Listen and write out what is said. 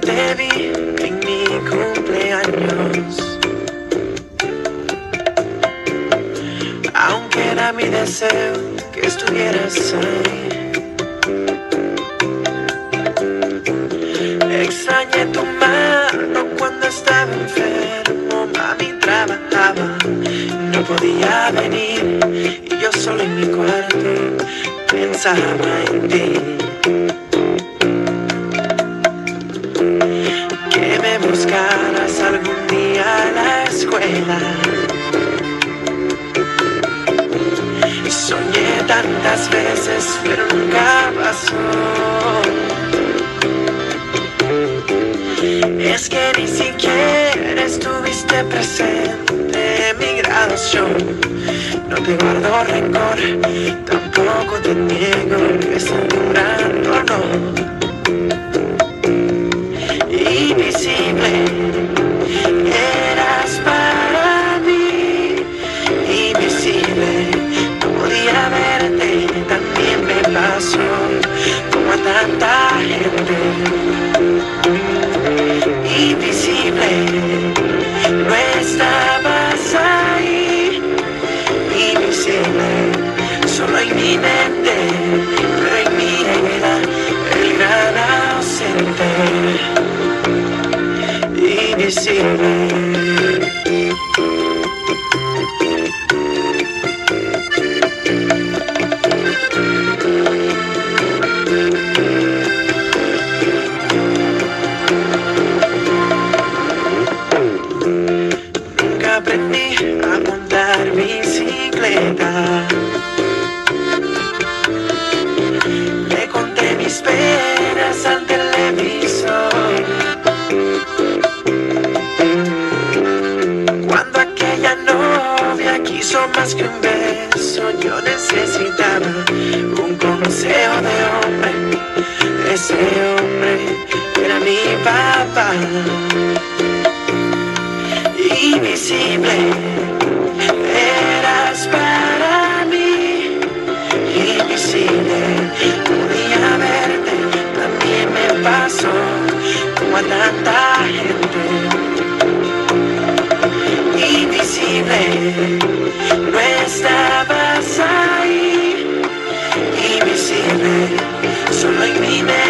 te vi en mi cumpleaños. Aunque era mi deseo que estuvieras ahí. Extrañé tu mano cuando estaba enfermo, mami trabajaba, no podía venir y yo solo en mi cuarto pensaba en ti. Veces, pero nunca pasó. Es que ni siquiera estuviste presente en mi graduación. No te guardo rencor, tampoco te niego que llorando, no. Tanta gente invisible, no estabas ahí, invisible, solo en aprendí a montar bicicleta. Le conté mis penas al televisor. Cuando aquella novia quiso más que un beso, yo necesitaba un consejo de hombre. Ese hombre era mi papá invisible. Eras para mí invisible. Podía verte, también me pasó como a tanta gente. Invisible, no estabas ahí. Invisible, solo en mi mente.